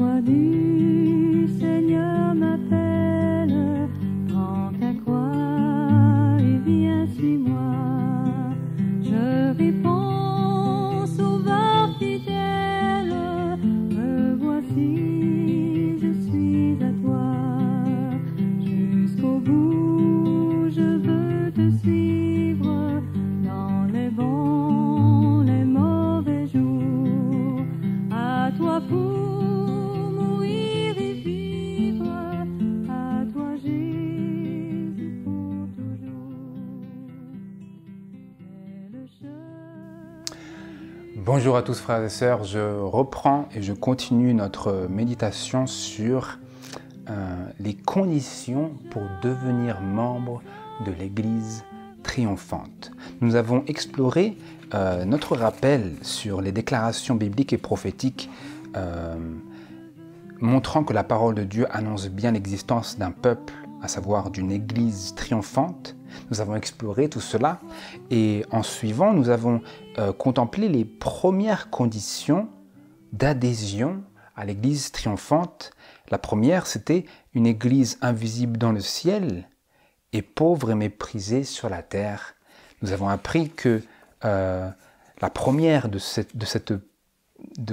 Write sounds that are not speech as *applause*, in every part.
voix du à tous frères et sœurs, je reprends et je continue notre méditation sur euh, les conditions pour devenir membre de l'Église triomphante. Nous avons exploré euh, notre rappel sur les déclarations bibliques et prophétiques euh, montrant que la parole de Dieu annonce bien l'existence d'un peuple, à savoir d'une Église triomphante. Nous avons exploré tout cela et en suivant, nous avons euh, contemplé les premières conditions d'adhésion à l'Église triomphante. La première, c'était une Église invisible dans le ciel et pauvre et méprisée sur la terre. Nous avons appris que euh, la première de,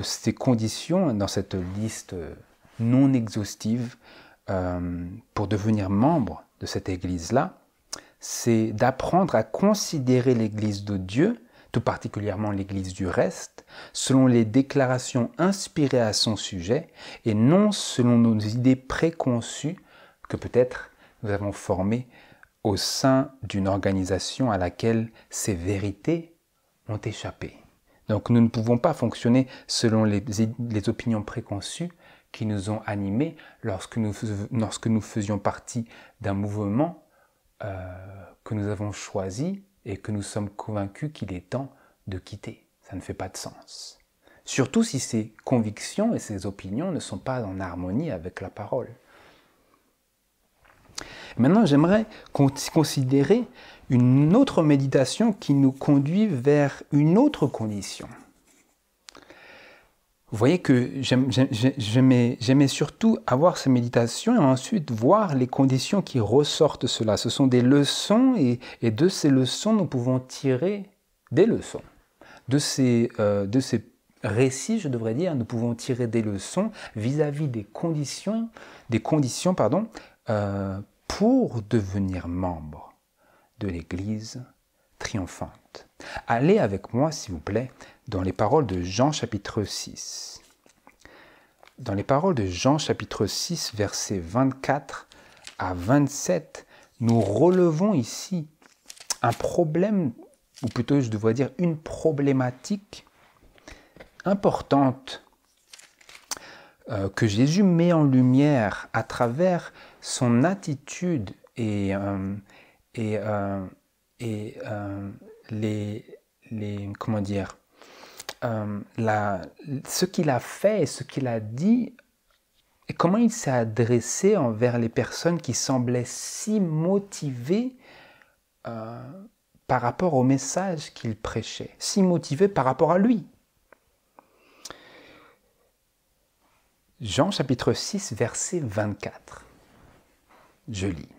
ces conditions dans cette liste non exhaustive euh, pour devenir membre de cette Église-là, c'est d'apprendre à considérer l'Église de Dieu, tout particulièrement l'Église du reste, selon les déclarations inspirées à son sujet et non selon nos idées préconçues que peut-être nous avons formées au sein d'une organisation à laquelle ces vérités ont échappé. Donc nous ne pouvons pas fonctionner selon les, les opinions préconçues qui nous ont animés lorsque nous, lorsque nous faisions partie d'un mouvement euh, que nous avons choisi et que nous sommes convaincus qu'il est temps de quitter. Ça ne fait pas de sens. Surtout si ces convictions et ces opinions ne sont pas en harmonie avec la parole. Maintenant, j'aimerais con- considérer une autre méditation qui nous conduit vers une autre condition. Vous voyez que j'aimais surtout avoir ces méditations et ensuite voir les conditions qui ressortent de cela. Ce sont des leçons et, et de ces leçons, nous pouvons tirer des leçons. De ces, euh, de ces récits, je devrais dire, nous pouvons tirer des leçons vis-à-vis des conditions, des conditions pardon, euh, pour devenir membre de l'Église triomphante. Allez avec moi, s'il vous plaît, dans les paroles de Jean chapitre 6. Dans les paroles de Jean chapitre 6, versets 24 à 27, nous relevons ici un problème, ou plutôt je devrais dire une problématique importante euh, que Jésus met en lumière à travers son attitude et, euh, et, euh, et les, les comment dire euh, ce qu'il a fait et ce qu'il a dit et comment il s'est adressé envers les personnes qui semblaient si motivées euh, par rapport au message qu'il prêchait, si motivées par rapport à lui. Jean chapitre 6, verset 24. Je lis.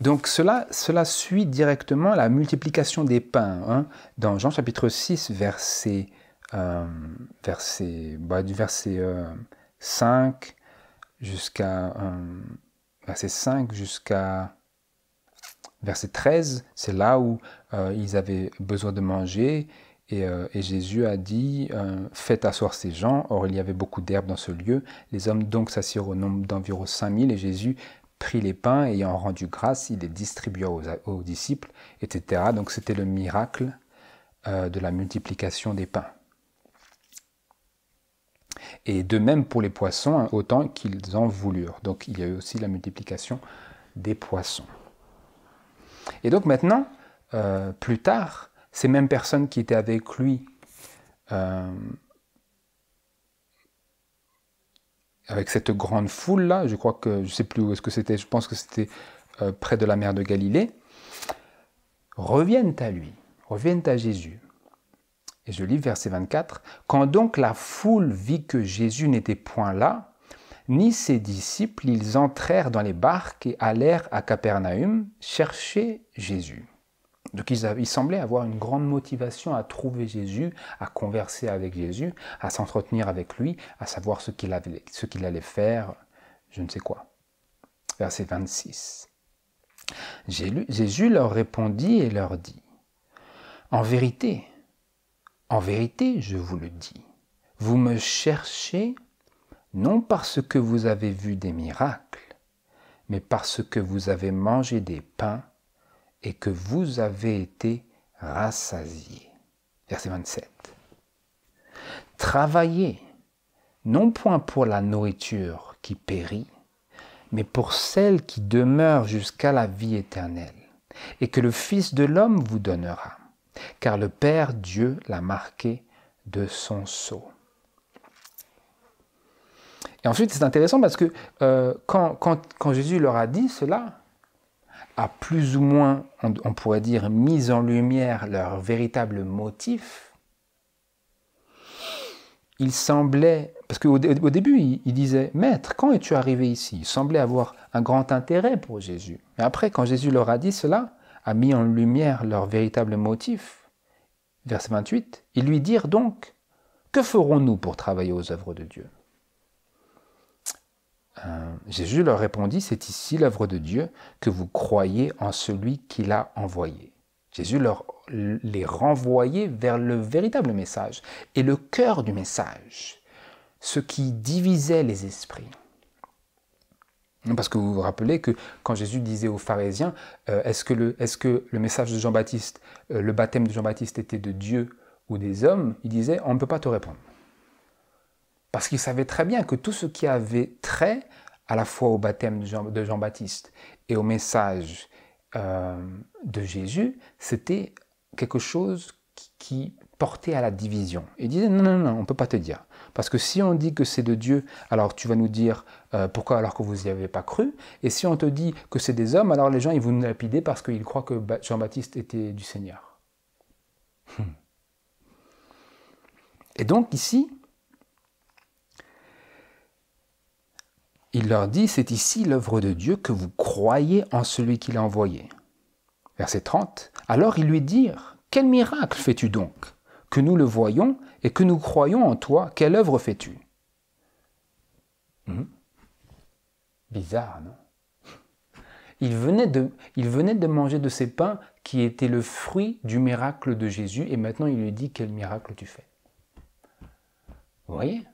Donc cela, suit directement la multiplication des pains. hein. Dans Jean chapitre 6, verset, euh, verset, bah, verset euh, 5 jusqu'à euh, verset 5 jusqu'à verset 13, c'est là où euh, ils avaient besoin de manger et, euh, Jésus a dit euh, Faites asseoir ces gens. Or, il y avait beaucoup d'herbes dans ce lieu. Les hommes donc s'assirent au nombre d'environ 5000 et Jésus prit les pains ayant rendu grâce, il les distribua aux, aux disciples, etc. Donc, c'était le miracle euh, de la multiplication des pains. Et de même pour les poissons, hein, autant qu'ils en voulurent. Donc, il y a eu aussi la multiplication des poissons. Et donc maintenant, euh, plus tard, ces mêmes personnes qui étaient avec lui, euh, avec cette grande foule-là, je crois que, je ne sais plus où est-ce que c'était, je pense que c'était euh, près de la mer de Galilée, reviennent à lui, reviennent à Jésus. Et je lis verset 24. Quand donc la foule vit que Jésus n'était point là, ni ses disciples, ils entrèrent dans les barques et allèrent à Capernaum chercher Jésus. Donc ils, semblaient avoir une grande motivation à trouver Jésus, à converser avec Jésus, à s'entretenir avec lui, à savoir ce qu'il, ce qu'il allait faire, je ne sais quoi. Verset 26. Jésus leur répondit et leur dit, En vérité, en vérité, je vous le dis, vous me cherchez non parce que vous avez vu des miracles, mais parce que vous avez mangé des pains et que vous avez été rassasiés. Verset 27. Travaillez, non point pour la nourriture qui périt, mais pour celle qui demeure jusqu'à la vie éternelle, et que le Fils de l'homme vous donnera car le Père Dieu l'a marqué de son sceau. Et ensuite, c'est intéressant parce que euh, quand, Jésus leur a dit cela, a plus ou moins, on, pourrait dire, mis en lumière leur véritable motif, il semblait, parce qu'au au début, il, disait, Maître, quand es-tu arrivé ici? Il semblait avoir un grand intérêt pour Jésus. Mais après, quand Jésus leur a dit cela, a mis en lumière leur véritable motif. Verset 28, ils lui dirent donc, que ferons-nous pour travailler aux œuvres de Dieu? Euh, Jésus leur répondit, c'est ici l'œuvre de Dieu, que vous croyez en celui qui l'a envoyé. Jésus leur les renvoyait vers le véritable message et le cœur du message, ce qui divisait les esprits. Parce que vous vous rappelez que quand Jésus disait aux pharisiens, euh, est-ce que, le, message de Jean-Baptiste, euh, le baptême de Jean-Baptiste était de Dieu ou des hommes Il disait, on ne peut pas te répondre. Parce qu'il savait très bien que tout ce qui avait trait à la fois au baptême de Jean-Baptiste et au message euh, de Jésus, c'était quelque chose qui portait à la division. Il disait, non, non, non, on ne peut pas te dire. Parce que si on dit que c'est de Dieu, alors tu vas nous dire euh, pourquoi alors que vous n'y avez pas cru? Et si on te dit que c'est des hommes, alors les gens ils vont nous lapider parce qu'ils croient que Jean-Baptiste était du Seigneur. Hmm. Et donc ici, il leur dit, c'est ici l'œuvre de Dieu que vous croyez en celui qui l'a envoyé. Verset 30. Alors ils lui dirent, quel miracle fais-tu donc que nous le voyons et que nous croyons en toi, quelle œuvre fais-tu? Hmm? Bizarre, non? Il venait, de, manger de ces pains qui étaient le fruit du miracle de Jésus et maintenant il lui dit quel miracle tu fais? Vous voyez?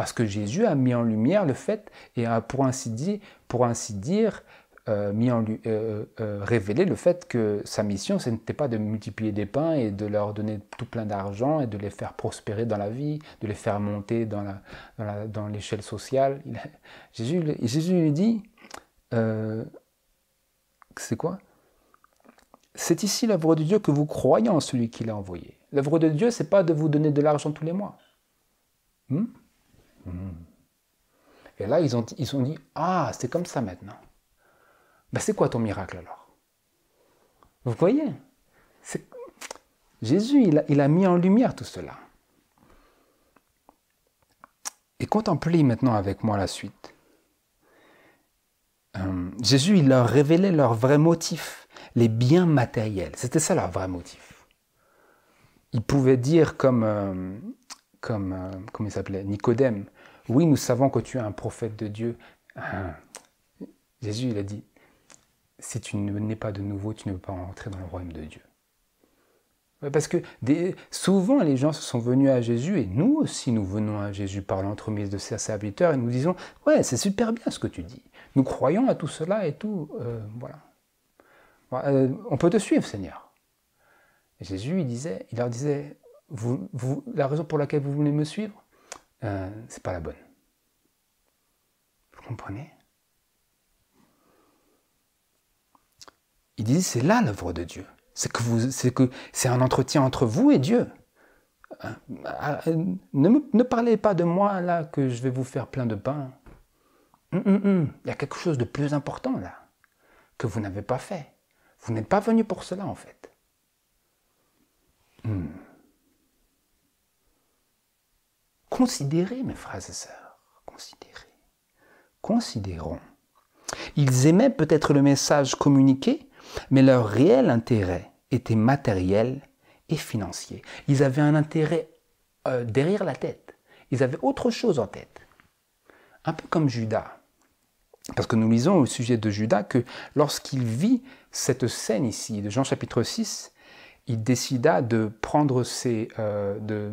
Parce que Jésus a mis en lumière le fait et a pour ainsi dire, pour ainsi dire euh, mis en, euh, euh, révélé le fait que sa mission, ce n'était pas de multiplier des pains et de leur donner tout plein d'argent et de les faire prospérer dans la vie, de les faire monter dans, l'échelle sociale. Jésus, Jésus lui dit, c'est quoi? C'est ici l'œuvre de Dieu que vous croyez en celui qui l'a envoyé. L'œuvre de Dieu, c'est pas de vous donner de l'argent tous les mois. Hmm? Et là, ils ont, ils dit, ah, c'est comme ça maintenant. Ben, c'est quoi ton miracle alors? Vous voyez? Jésus, il a, mis en lumière tout cela. Et contemplez maintenant avec moi la suite. Euh, Jésus, il leur révélait leur vrai motif, les biens matériels. C'était ça leur vrai motif. Il pouvait dire comme, euh, euh, il s'appelait, Nicodème, oui, nous savons que tu es un prophète de Dieu. Jésus, il a dit, si tu ne nais pas de nouveau, tu ne peux pas entrer dans le royaume de Dieu. Parce que souvent les gens se sont venus à Jésus et nous aussi nous venons à Jésus par l'entremise de ses serviteurs et nous disons ouais c'est super bien ce que tu dis. Nous croyons à tout cela et tout euh, voilà. Euh, on peut te suivre Seigneur. Jésus il disait il leur disait la raison pour laquelle vous voulez me suivre euh, c'est pas la bonne. Vous comprenez? Il dit c'est là l'œuvre de Dieu. C'est que vous, c'est que c'est un entretien entre vous et Dieu. Euh, euh, ne, parlez pas de moi là que je vais vous faire plein de pain. Hum, hum, hum. Il y a quelque chose de plus important là que vous n'avez pas fait. Vous n'êtes pas venu pour cela en fait. Considérez, mes frères et sœurs, considérez. Considérons. Ils aimaient peut-être le message communiqué, mais leur réel intérêt était matériel et financier. Ils avaient un intérêt euh, derrière la tête. Ils avaient autre chose en tête. Un peu comme Judas. Parce que nous lisons au sujet de Judas que lorsqu'il vit cette scène ici de Jean chapitre 6, il décida de prendre ses, euh, de,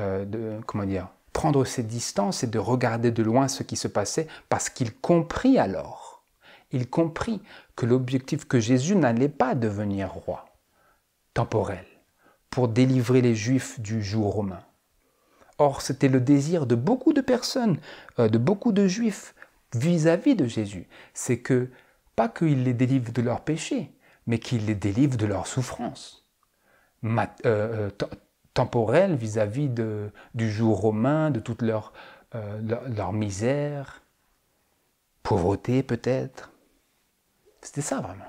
euh, de, comment dire, prendre ses distances et de regarder de loin ce qui se passait parce qu'il comprit alors, il comprit que l'objectif que Jésus n'allait pas devenir roi temporel pour délivrer les Juifs du joug romain. Or, c'était le désir de beaucoup de personnes, euh, de beaucoup de Juifs vis-à-vis de Jésus. C'est que, pas qu'il les délivre de leurs péchés, mais qu'il les délivre de leurs souffrances. Euh, temporelles vis-à-vis du jour romain, de toute leur, leur, misère, pauvreté peut-être. C'était ça vraiment.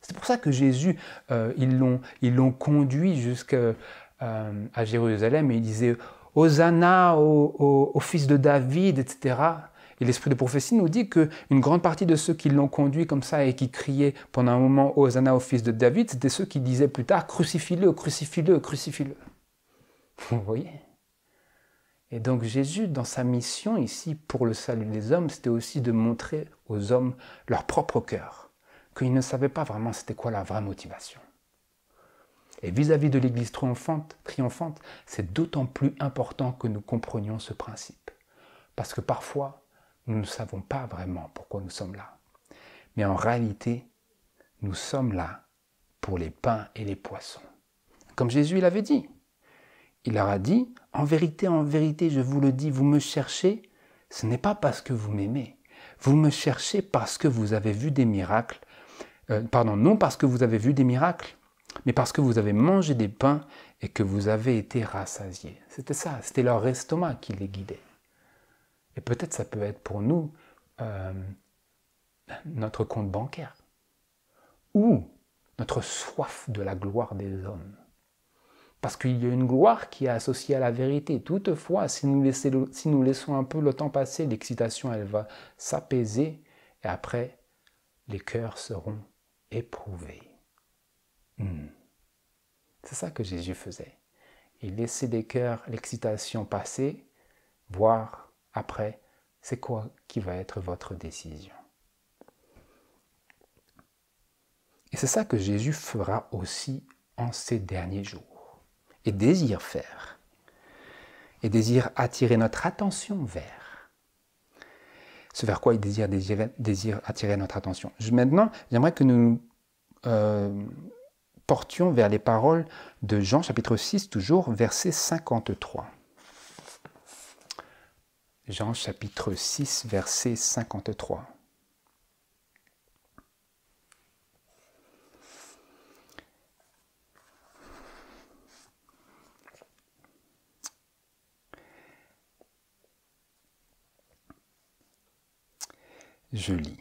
C'est pour ça que Jésus, ils l'ont conduit jusqu'à Jérusalem et il disait Hosanna au, fils de David, etc. Et l'esprit de prophétie nous dit qu'une grande partie de ceux qui l'ont conduit comme ça et qui criaient pendant un moment Hosanna au fils de David, c'était ceux qui disaient plus tard crucifie-le, crucifie-le, crucifie-le. *laughs* Vous voyez? Et donc Jésus, dans sa mission ici pour le salut des hommes, c'était aussi de montrer aux hommes leur propre cœur, qu'ils ne savaient pas vraiment c'était quoi la vraie motivation. Et vis-à-vis de l'Église triomphante, triomphante c'est d'autant plus important que nous comprenions ce principe. Parce que parfois, nous ne savons pas vraiment pourquoi nous sommes là. Mais en réalité, nous sommes là pour les pains et les poissons. Comme Jésus l'avait dit. Il leur a dit, en vérité, en vérité, je vous le dis, vous me cherchez, ce n'est pas parce que vous m'aimez. Vous me cherchez parce que vous avez vu des miracles. Euh, pardon, non parce que vous avez vu des miracles, mais parce que vous avez mangé des pains et que vous avez été rassasiés. C'était ça, c'était leur estomac qui les guidait. Et peut-être ça peut être pour nous euh, notre compte bancaire ou notre soif de la gloire des hommes. Parce qu'il y a une gloire qui est associée à la vérité. Toutefois, si nous, laissons un peu le temps passer, l'excitation, elle va s'apaiser et après, les cœurs seront éprouvés. Hmm. C'est ça que Jésus faisait. Il laissait des cœurs l'excitation passer, voir après c'est quoi qui va être votre décision. Et c'est ça que Jésus fera aussi en ces derniers jours et désire faire. Et désire attirer notre attention vers. Ce vers quoi il désire, désire, attirer notre attention. Maintenant, j'aimerais que nous euh, portions vers les paroles de Jean chapitre 6, toujours verset 53. Jean chapitre 6, verset 53. Je lis.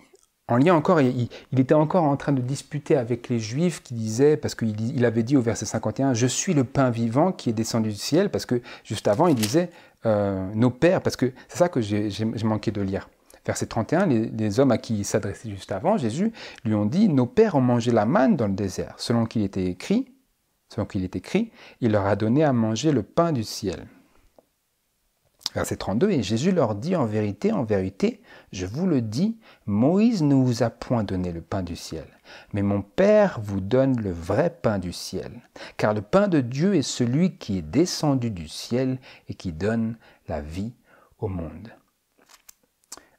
En lien encore, il, était encore en train de disputer avec les Juifs qui disaient, parce qu'il avait dit au verset 51, Je suis le pain vivant qui est descendu du ciel, parce que juste avant, il disait, euh, Nos pères, parce que c'est ça que j'ai manqué de lire. Verset 31, les, hommes à qui il s'adressait juste avant, Jésus, lui ont dit, Nos pères ont mangé la manne dans le désert, selon qu'il était écrit, selon qu'il est écrit, il leur a donné à manger le pain du ciel. Verset 32, et Jésus leur dit en vérité, en vérité, je vous le dis, Moïse ne vous a point donné le pain du ciel, mais mon Père vous donne le vrai pain du ciel, car le pain de Dieu est celui qui est descendu du ciel et qui donne la vie au monde.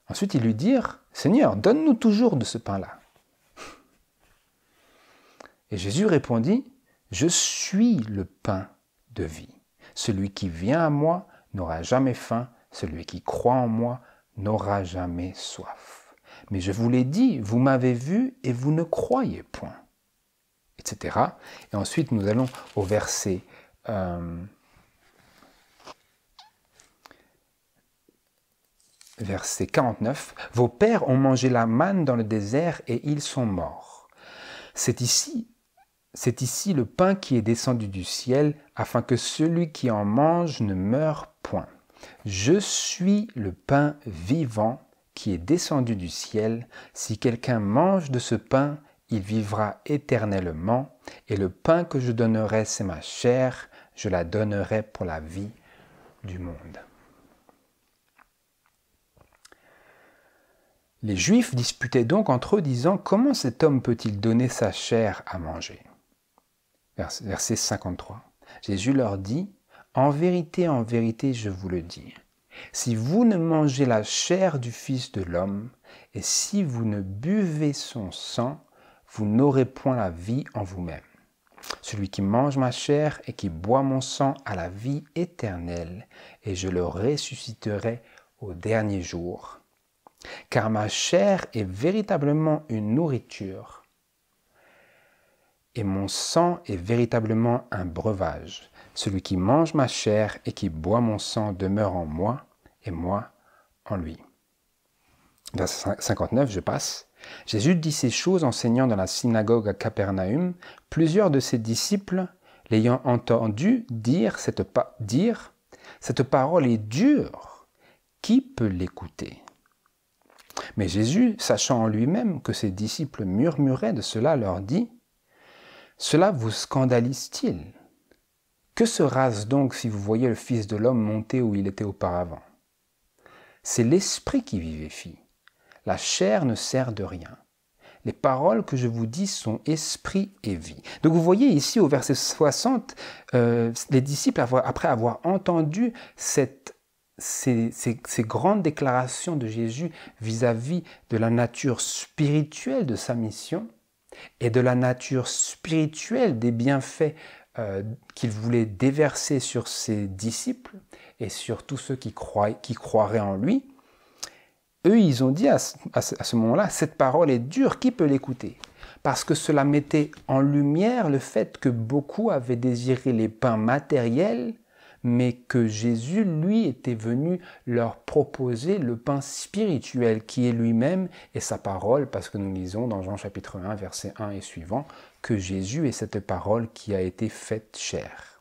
Ensuite, ils lui dirent, Seigneur, donne-nous toujours de ce pain-là. Et Jésus répondit, Je suis le pain de vie. Celui qui vient à moi n'aura jamais faim, celui qui croit en moi n'aura jamais soif. Mais je vous l'ai dit, vous m'avez vu et vous ne croyez point. Etc. Et ensuite, nous allons au verset... Euh, verset 49. Vos pères ont mangé la manne dans le désert et ils sont morts. C'est ici c'est ici le pain qui est descendu du ciel, afin que celui qui en mange ne meure point. Je suis le pain vivant qui est descendu du ciel. Si quelqu'un mange de ce pain, il vivra éternellement. Et le pain que je donnerai, c'est ma chair. Je la donnerai pour la vie du monde. Les Juifs disputaient donc entre eux, disant Comment cet homme peut-il donner sa chair à manger? Verset 53. Jésus leur dit En vérité, en vérité, je vous le dis. Si vous ne mangez la chair du Fils de l'homme, et si vous ne buvez son sang, vous n'aurez point la vie en vous-même. Celui qui mange ma chair et qui boit mon sang a la vie éternelle, et je le ressusciterai au dernier jour car ma chair est véritablement une nourriture et mon sang est véritablement un breuvage. Celui qui mange ma chair et qui boit mon sang demeure en moi et moi en lui. Verset 59, je passe. Jésus dit ces choses enseignant dans la synagogue à Capernaum. Plusieurs de ses disciples, l'ayant entendu dire cette, dire cette parole est dure, qui peut l'écouter? Mais Jésus, sachant en lui-même que ses disciples murmuraient de cela, leur dit, Cela vous scandalise-t-il? Que sera-ce donc si vous voyez le Fils de l'homme monter où il était auparavant? C'est l'Esprit qui vivifie. La chair ne sert de rien. Les paroles que je vous dis sont esprit et vie. Donc vous voyez ici au verset 60, euh, les disciples, après avoir entendu cette ces, grandes déclarations de Jésus vis-à-vis de la nature spirituelle de sa mission et de la nature spirituelle des bienfaits euh, qu'il voulait déverser sur ses disciples et sur tous ceux qui, qui croiraient en lui, eux, ils ont dit à ce moment-là, cette parole est dure, qui peut l'écouter? Parce que cela mettait en lumière le fait que beaucoup avaient désiré les pains matériels mais que Jésus, lui, était venu leur proposer le pain spirituel qui est lui-même et sa parole, parce que nous lisons dans Jean chapitre 1, verset 1 et suivant, que Jésus est cette parole qui a été faite chair.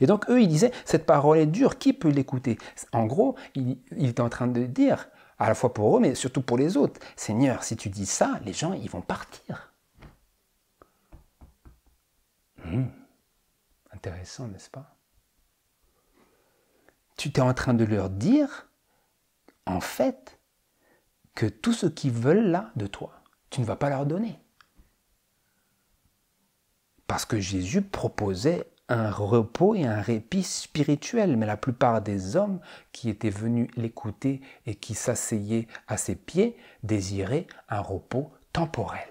Et donc eux, ils disaient, cette parole est dure, qui peut l'écouter? En gros, il, est en train de dire, à la fois pour eux, mais surtout pour les autres, Seigneur, si tu dis ça, les gens, ils vont partir. Hmm. Intéressant, n'est-ce pas? Tu es en train de leur dire, en fait, que tout ce qu'ils veulent là de toi, tu ne vas pas leur donner. Parce que Jésus proposait un repos et un répit spirituel, mais la plupart des hommes qui étaient venus l'écouter et qui s'asseyaient à ses pieds désiraient un repos temporel.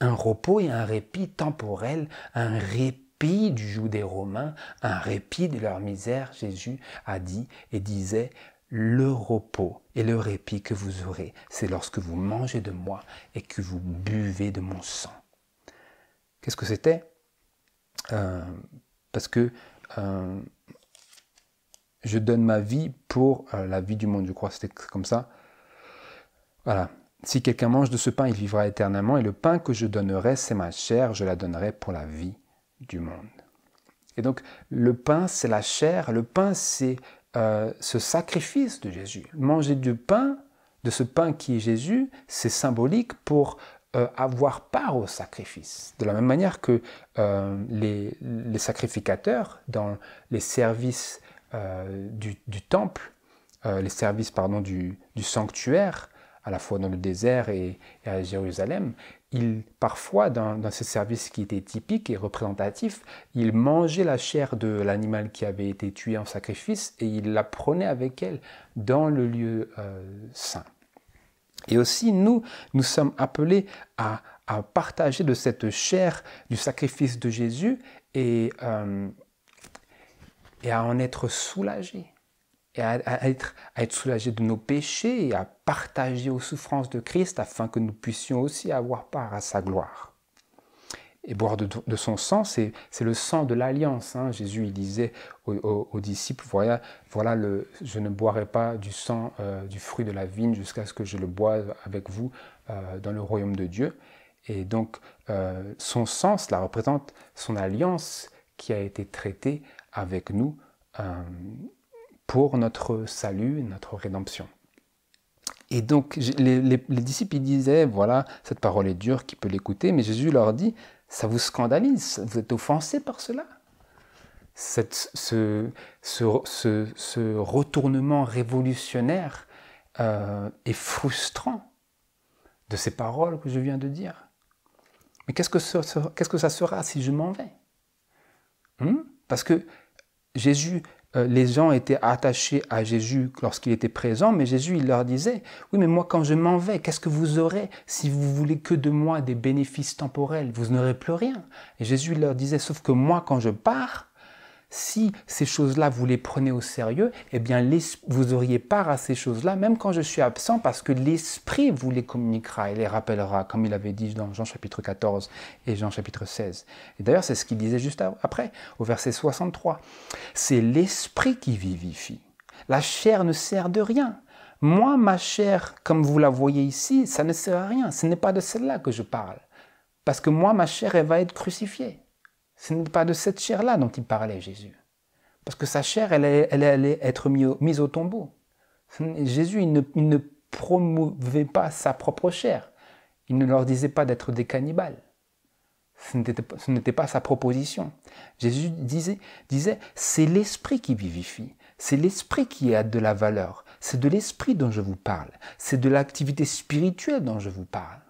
Un repos et un répit temporel, un répit du joug des Romains, un répit de leur misère, Jésus a dit et disait, le repos et le répit que vous aurez, c'est lorsque vous mangez de moi et que vous buvez de mon sang. Qu'est-ce que c'était? Euh, Parce que euh, je donne ma vie pour euh, la vie du monde, je crois, c'était comme ça. Voilà. Si quelqu'un mange de ce pain, il vivra éternellement, et le pain que je donnerai, c'est ma chair, je la donnerai pour la vie du monde. Et donc le pain, c'est la chair, le pain, c'est euh, ce sacrifice de Jésus. Manger du pain, de ce pain qui est Jésus, c'est symbolique pour euh, avoir part au sacrifice. De la même manière que euh, les, sacrificateurs dans les services du, temple, les services pardon, du, sanctuaire, à la fois dans le désert et à Jérusalem, il, parfois, dans, ce service qui était typique et représentatif, il mangeait la chair de l'animal qui avait été tué en sacrifice et il la prenait avec elle dans le lieu euh, saint. Et aussi, nous, nous sommes appelés à, partager de cette chair du sacrifice de Jésus et, euh, et à en être soulagés et à, être, à être soulagé de nos péchés et à partager aux souffrances de Christ afin que nous puissions aussi avoir part à sa gloire. Et boire de, son sang, c'est le sang de l'alliance. Hein. Jésus, il disait aux, disciples, voilà, voilà le, je ne boirai pas du sang euh, du fruit de la vigne jusqu'à ce que je le boive avec vous euh, dans le royaume de Dieu. Et donc, euh, son sang, cela représente son alliance qui a été traitée avec nous pour notre salut, notre rédemption. Et donc les, disciples ils disaient, voilà, cette parole est dure, qui peut l'écouter, mais Jésus leur dit, ça vous scandalise, vous êtes offensés par cela. Cette, ce, ce, ce, retournement révolutionnaire euh, est frustrant de ces paroles que je viens de dire. Mais qu'est-ce que, ça sera si je m'en vais? Hmm? Parce que Jésus les gens étaient attachés à Jésus lorsqu'il était présent, mais Jésus, il leur disait, oui, mais moi, quand je m'en vais, qu'est-ce que vous aurez si vous voulez que de moi des bénéfices temporels? Vous n'aurez plus rien. Et Jésus leur disait, sauf que moi, quand je pars, si ces choses-là, vous les prenez au sérieux, eh bien, vous auriez part à ces choses-là, même quand je suis absent, parce que l'Esprit vous les communiquera et les rappellera, comme il avait dit dans Jean chapitre 14 et Jean chapitre 16. Et d'ailleurs, c'est ce qu'il disait juste après, au verset 63. C'est l'Esprit qui vivifie. La chair ne sert de rien. Moi, ma chair, comme vous la voyez ici, ça ne sert à rien. Ce n'est pas de celle-là que je parle. Parce que moi, ma chair, elle va être crucifiée. Ce n'est pas de cette chair-là dont il parlait Jésus. Parce que sa chair, elle, allait être mise au tombeau. Jésus, il ne, promouvait pas sa propre chair. Il ne leur disait pas d'être des cannibales. Ce n'était pas sa proposition. Jésus disait, disait c'est l'esprit qui vivifie, c'est l'esprit qui a de la valeur, c'est de l'esprit dont je vous parle, c'est de l'activité spirituelle dont je vous parle.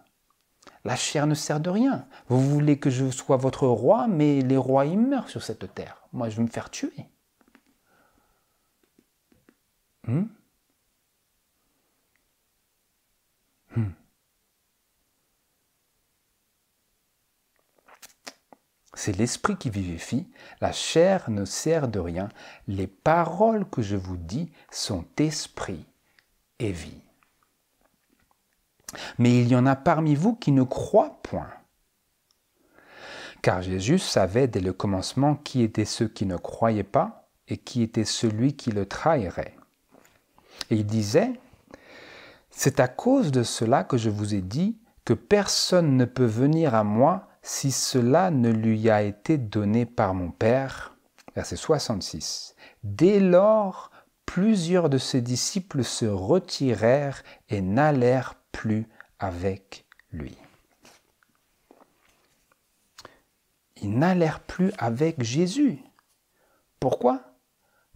La chair ne sert de rien. Vous voulez que je sois votre roi, mais les rois, ils meurent sur cette terre. Moi, je vais me faire tuer. Hmm? Hmm. C'est l'esprit qui vivifie, la chair ne sert de rien, les paroles que je vous dis sont esprit et vie. Mais il y en a parmi vous qui ne croient point. Car Jésus savait dès le commencement qui étaient ceux qui ne croyaient pas et qui était celui qui le trahirait. Et il disait, C'est à cause de cela que je vous ai dit que personne ne peut venir à moi si cela ne lui a été donné par mon Père. Verset 66. Dès lors, plusieurs de ses disciples se retirèrent et n'allèrent plus avec lui. Ils n'allèrent plus avec Jésus. Pourquoi?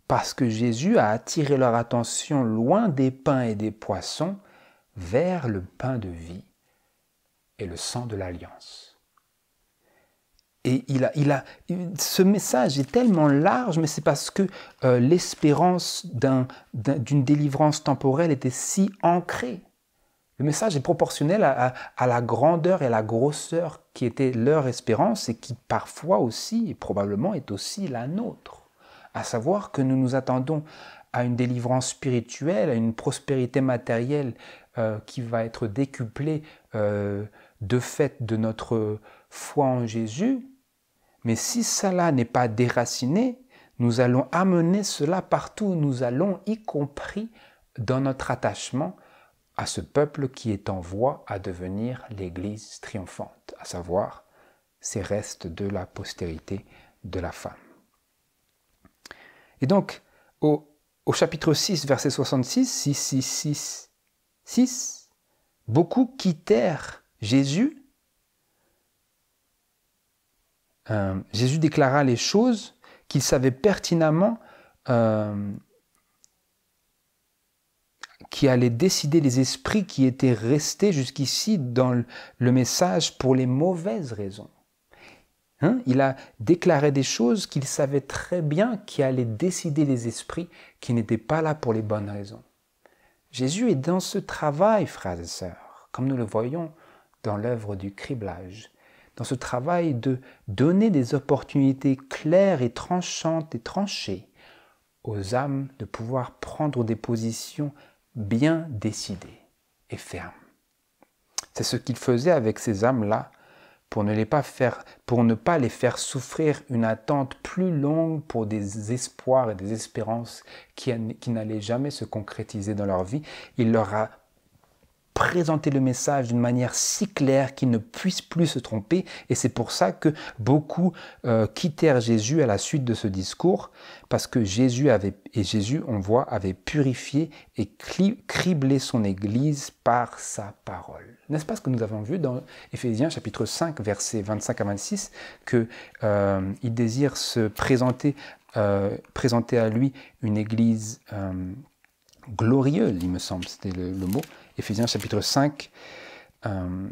Parce que Jésus a attiré leur attention loin des pains et des poissons vers le pain de vie et le sang de l'alliance. Et il a, il a, ce message est tellement large, mais c'est parce que euh, l'espérance d'une délivrance temporelle était si ancrée. Le message est proportionnel à, la grandeur et à la grosseur qui était leur espérance et qui parfois aussi, et probablement, est aussi la nôtre. À savoir que nous nous attendons à une délivrance spirituelle, à une prospérité matérielle euh, qui va être décuplée euh, de fait de notre foi en Jésus. Mais si cela n'est pas déraciné, nous allons amener cela partout nous allons, y compris dans notre attachement à ce peuple qui est en voie à devenir l'Église triomphante, à savoir ces restes de la postérité de la femme. Et donc, au, chapitre 6, verset 66, 6, 6, 6, 6, beaucoup quittèrent Jésus. Euh, Jésus déclara les choses qu'il savait pertinemment euh, qui allait décider les esprits qui étaient restés jusqu'ici dans le message pour les mauvaises raisons. Hein? Il a déclaré des choses qu'il savait très bien qui allaient décider les esprits qui n'étaient pas là pour les bonnes raisons. Jésus est dans ce travail, frères et sœurs, comme nous le voyons dans l'œuvre du criblage, dans ce travail de donner des opportunités claires et tranchantes et tranchées aux âmes de pouvoir prendre des positions bien décidé et ferme. C'est ce qu'il faisait avec ces âmes-là pour ne, les pas faire, pour ne pas les faire souffrir une attente plus longue pour des espoirs et des espérances qui, qui n'allaient jamais se concrétiser dans leur vie. Il leur a présenter le message d'une manière si claire qu'il ne puisse plus se tromper. Et c'est pour ça que beaucoup euh, quittèrent Jésus à la suite de ce discours, parce que Jésus avait, et Jésus, on voit, avait purifié et criblé son Église par sa parole. N'est-ce pas ce que nous avons vu dans Éphésiens chapitre 5, versets 25 à 26, qu'il euh, désire se présenter, euh, présenter à lui une Église glorieuse, il me semble, c'était le, mot. Éphésiens chapitre 5. Euh,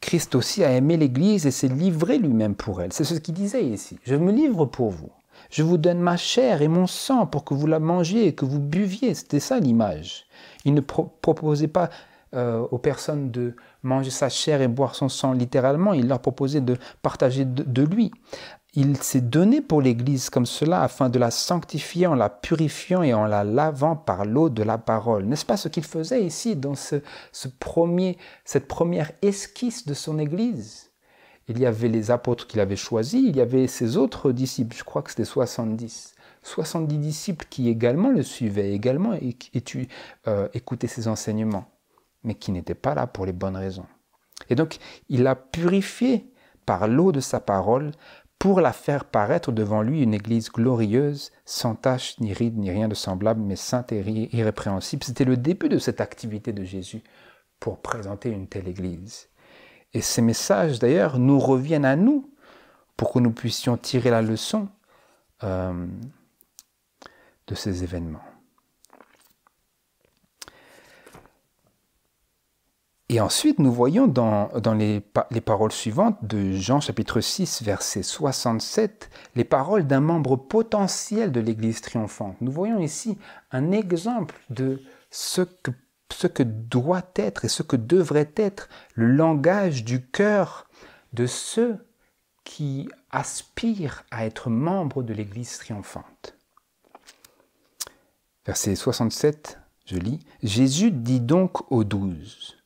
Christ aussi a aimé l'Église et s'est livré lui-même pour elle. C'est ce qu'il disait ici. Je me livre pour vous. Je vous donne ma chair et mon sang pour que vous la mangiez et que vous buviez. C'était ça l'image. Il ne proposait pas euh, aux personnes de manger sa chair et boire son sang littéralement. Il leur proposait de partager de lui il s'est donné pour l'Église comme cela afin de la sanctifier en la purifiant et en la lavant par l'eau de la parole. N'est-ce pas ce qu'il faisait ici dans ce, premier, cette première esquisse de son Église? Il y avait les apôtres qu'il avait choisis, il y avait ses autres disciples, je crois que c'était 70. 70 disciples qui également le suivaient, également euh, écoutaient ses enseignements, mais qui n'étaient pas là pour les bonnes raisons. Et donc, il a purifié par l'eau de sa parole pour la faire paraître devant lui une église glorieuse, sans tache, ni ride, ni rien de semblable, mais sainte et irrépréhensible. C'était le début de cette activité de Jésus pour présenter une telle église. Et ces messages, d'ailleurs, nous reviennent à nous pour que nous puissions tirer la leçon euh, de ces événements. Et ensuite, nous voyons dans, les, paroles suivantes de Jean chapitre 6, verset 67, les paroles d'un membre potentiel de l'Église triomphante. Nous voyons ici un exemple de ce que, doit être et ce que devrait être le langage du cœur de ceux qui aspirent à être membres de l'Église triomphante. Verset 67, je lis, Jésus dit donc aux douze,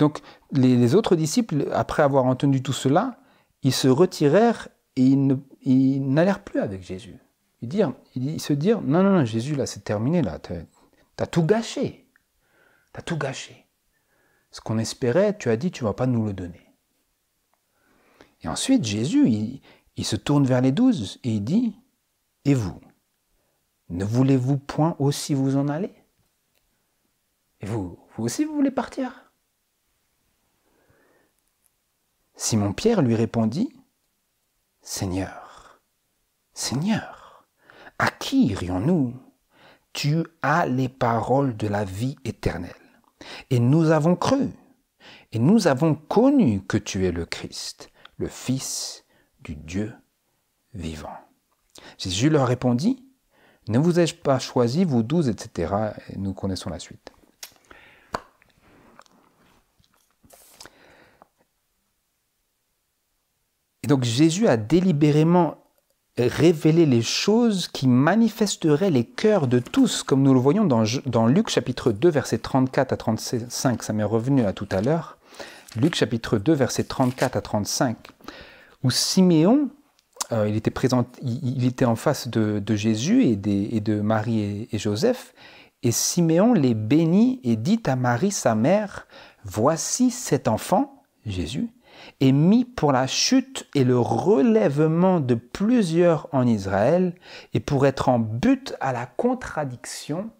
donc les, autres disciples, après avoir entendu tout cela, ils se retirèrent et ils n'allèrent plus avec Jésus. Ils, se dirent, non, non, non, Jésus, là, c'est terminé, là, tu as tout gâché. Tu as tout gâché. Ce qu'on espérait, tu as dit, tu vas pas nous le donner. Et ensuite, Jésus, il, se tourne vers les douze et il dit, et vous, ne voulez-vous point aussi vous en aller? Et vous aussi, vous voulez partir? Simon-Pierre lui répondit, Seigneur, Seigneur, à qui irions-nous Tu as les paroles de la vie éternelle. Et nous avons cru, et nous avons connu que tu es le Christ, le Fils du Dieu vivant. Jésus leur répondit, Ne vous ai-je pas choisi, vous douze, etc. Et nous connaissons la suite. Donc Jésus a délibérément révélé les choses qui manifesteraient les cœurs de tous, comme nous le voyons dans, Luc chapitre 2, versets 34 à 35, ça m'est revenu là tout à l'heure. Luc chapitre 2, versets 34 à 35, où Siméon, euh, il, était en face de, Jésus et, et, de Marie et, et Joseph, et Siméon les bénit et dit à Marie, sa mère, Voici cet enfant, Jésus, est mis pour la chute et le relèvement de plusieurs en Israël et pour être en but à la contradiction,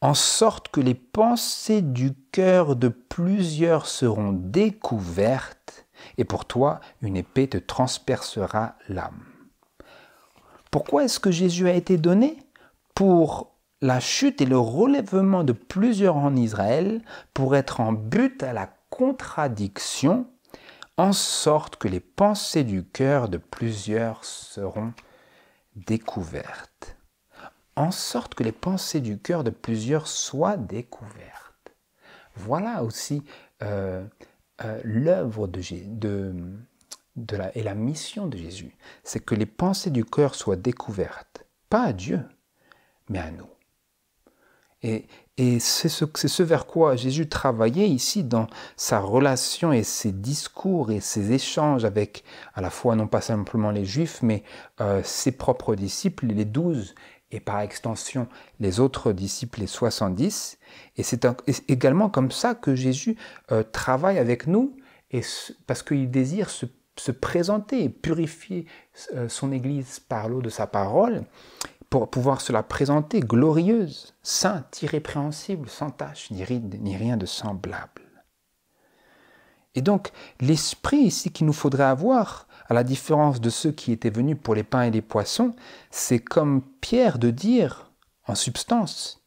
en sorte que les pensées du cœur de plusieurs seront découvertes, et pour toi une épée te transpercera l'âme. Pourquoi est-ce que Jésus a été donné? Pour la chute et le relèvement de plusieurs en Israël, pour être en but à la contradiction, en sorte que les pensées du cœur de plusieurs seront découvertes. En sorte que les pensées du cœur de plusieurs soient découvertes. Voilà aussi euh, euh, l'œuvre de, et la mission de Jésus. C'est que les pensées du cœur soient découvertes. Pas à Dieu, mais à nous. Et, c'est ce, vers quoi Jésus travaillait ici dans sa relation et ses discours et ses échanges avec à la fois non pas simplement les Juifs, mais euh, ses propres disciples, les douze, et par extension les autres disciples, les 70. Et c'est également comme ça que Jésus euh, travaille avec nous, et parce qu'il désire se, se, présenter et purifier euh, son Église par l'eau de sa parole pour pouvoir se la présenter glorieuse, sainte, irrépréhensible, sans tache, ni ride, ni rien de semblable. Et donc, l'esprit ici qu'il nous faudrait avoir, à la différence de ceux qui étaient venus pour les pains et les poissons, c'est comme Pierre de dire, en substance,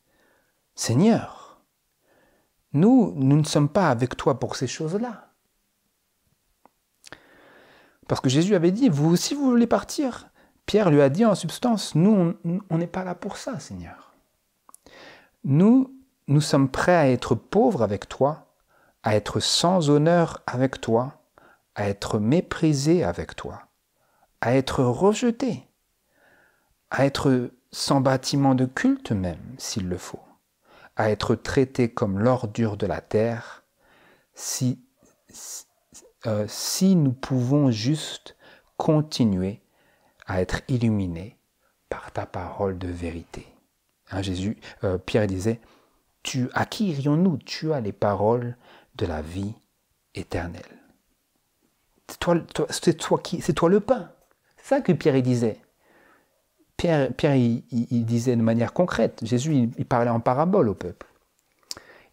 Seigneur, nous, nous ne sommes pas avec toi pour ces choses-là. Parce que Jésus avait dit, vous aussi vous voulez partir Pierre lui a dit en substance, nous, on n'est pas là pour ça, Seigneur. Nous, nous sommes prêts à être pauvres avec toi, à être sans honneur avec toi, à être méprisés avec toi, à être rejetés, à être sans bâtiment de culte même, s'il le faut, à être traités comme l'ordure de la terre, si, euh, si nous pouvons juste continuer à être illuminé par ta parole de vérité. Hein, Jésus, euh, Pierre disait, tu, à qui irions-nous? Tu as les paroles de la vie éternelle. C'est toi, qui, c'est toi le pain. C'est ça que Pierre disait. Pierre, Pierre il, disait de manière concrète. Jésus, il parlait en parabole au peuple.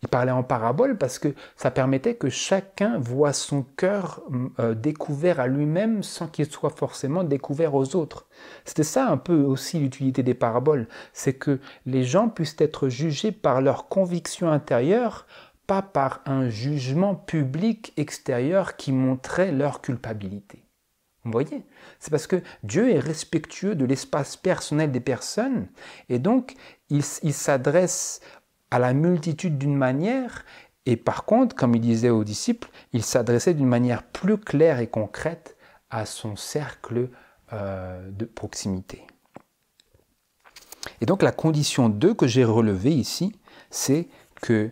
Il parlait en parabole parce que ça permettait que chacun voit son cœur euh, découvert à lui-même sans qu'il soit forcément découvert aux autres. C'était ça un peu aussi l'utilité des paraboles, c'est que les gens puissent être jugés par leur conviction intérieure, pas par un jugement public extérieur qui montrait leur culpabilité. Vous voyez? C'est parce que Dieu est respectueux de l'espace personnel des personnes et donc il s'adresse à la multitude d'une manière, et par contre, comme il disait aux disciples, il s'adressait d'une manière plus claire et concrète à son cercle euh, de proximité. Et donc la condition 2 que j'ai relevée ici, c'est que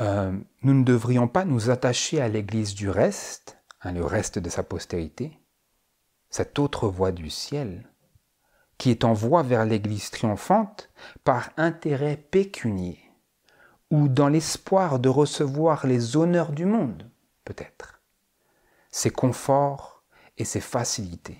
euh, nous ne devrions pas nous attacher à l'Église du reste, hein, le reste de sa postérité, cette autre voie du ciel, qui est en voie vers l'Église triomphante par intérêt pécunier ou dans l'espoir de recevoir les honneurs du monde, peut-être, ses conforts et ses facilités.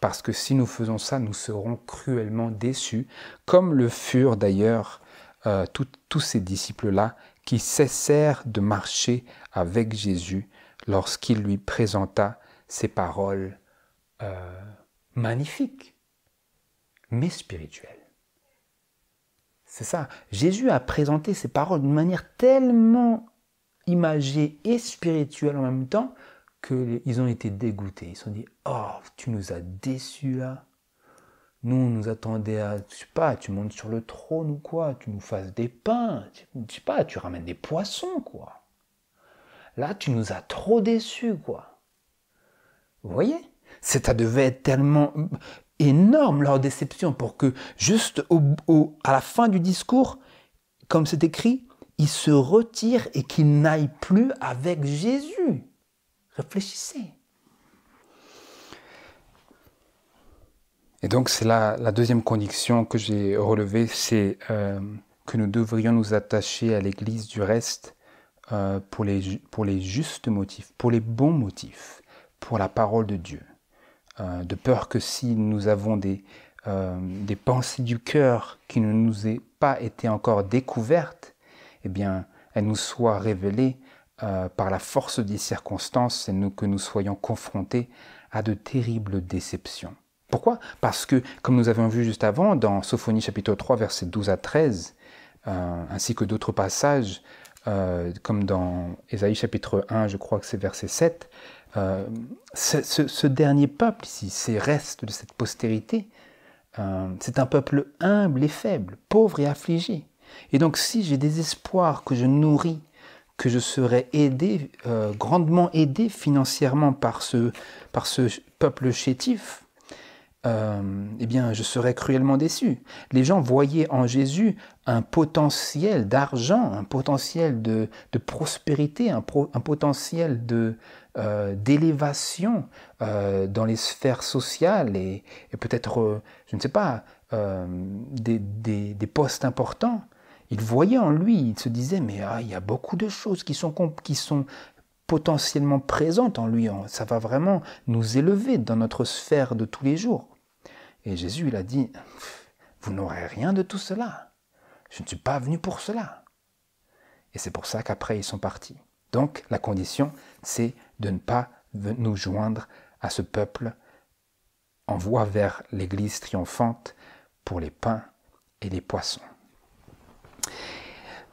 Parce que si nous faisons ça, nous serons cruellement déçus, comme le furent d'ailleurs euh, tous ces disciples-là qui cessèrent de marcher avec Jésus lorsqu'il lui présenta ces paroles euh, magnifique, mais spirituelle. C'est ça. Jésus a présenté ses paroles d'une manière tellement imagée et spirituelle en même temps qu'ils ont été dégoûtés. Ils se sont dit Oh, tu nous as déçus là. Nous, on nous attendait à, je sais pas, tu montes sur le trône ou quoi, tu nous fasses des pains, je sais pas, tu ramènes des poissons quoi. Là, tu nous as trop déçus quoi. Vous voyez? Ça devait être tellement énorme leur déception pour que juste à la fin du discours, comme c'est écrit, ils se retirent et qu'ils n'aillent plus avec Jésus. Réfléchissez. Et donc c'est la, la, deuxième condition que j'ai relevée, c'est euh, que nous devrions nous attacher à l'Église du reste euh, pour, les, pour les justes motifs, pour les bons motifs, pour la parole de Dieu. Euh, de peur que si nous avons des, euh, des pensées du cœur qui ne nous aient pas été encore découvertes, eh bien, elles nous soient révélées euh, par la force des circonstances et que nous soyons confrontés à de terribles déceptions. Pourquoi? Parce que, comme nous avons vu juste avant, dans Sophonie chapitre 3, versets 12 à 13, ainsi que d'autres passages, comme dans Ésaïe chapitre 1, je crois que c'est verset 7, euh, ce, dernier peuple ces restes de cette postérité, euh, c'est un peuple humble et faible, pauvre et affligé. Et donc si j'ai des espoirs que je nourris, que je serai aidé, euh, grandement aidé financièrement par ce, par ce peuple chétif, eh bien, je serais cruellement déçu. Les gens voyaient en Jésus un potentiel d'argent, un potentiel de, prospérité, un, potentiel euh, d'élévation euh, dans les sphères sociales et, peut-être, je ne sais pas, des, postes importants. Ils voyaient en lui, ils se disaient, mais ah, il y a beaucoup de choses qui sont, qui sont potentiellement présentes en lui. Ça va vraiment nous élever dans notre sphère de tous les jours. Et Jésus, il a dit, vous n'aurez rien de tout cela. Je ne suis pas venu pour cela. Et c'est pour ça qu'après, ils sont partis. Donc, la condition, c'est de ne pas nous joindre à ce peuple en voie vers l'église triomphante pour les pains et les poissons.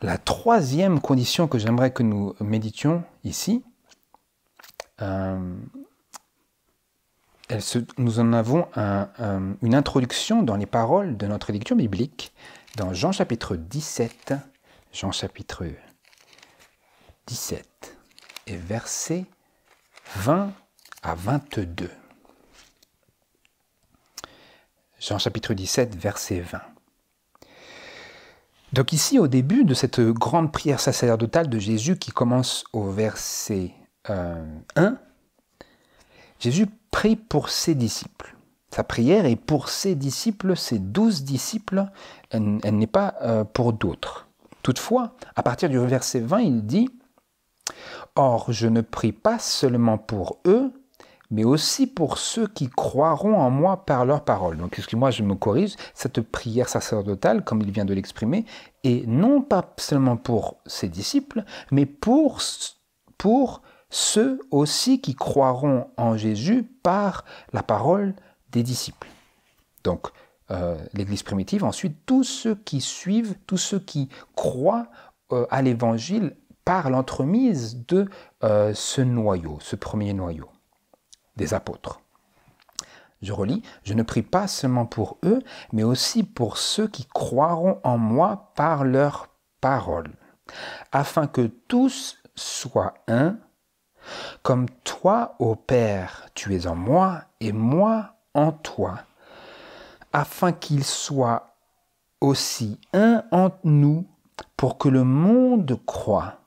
La troisième condition que j'aimerais que nous méditions ici, euh, nous en avons une introduction dans les paroles de notre lecture biblique, dans Jean chapitre 17, Jean chapitre 17, et versets 20 à 22. Jean chapitre 17, verset 20. Donc ici, au début de cette grande prière sacerdotale de Jésus qui commence au verset 1, euh, Jésus prie pour ses disciples. Sa prière est pour ses disciples, ses douze disciples, elle, n'est pas euh, pour d'autres. Toutefois, à partir du verset 20, il dit, Or, je ne prie pas seulement pour eux, mais aussi pour ceux qui croiront en moi par leur parole. Donc, excuse-moi, je me corrige, cette prière sacerdotale, comme il vient de l'exprimer, est non pas seulement pour ses disciples, mais pour, pour ceux aussi qui croiront en Jésus par la parole des disciples. Donc, euh, l'Église primitive, ensuite, tous ceux qui suivent, tous ceux qui croient euh, à l'Évangile par l'entremise de euh, ce noyau, ce premier noyau des apôtres. Je relis, je ne prie pas seulement pour eux, mais aussi pour ceux qui croiront en moi par leur parole, afin que tous soient un, comme toi, ô Père, tu es en moi et moi en toi, afin qu'ils soient aussi un en nous, pour que le monde croie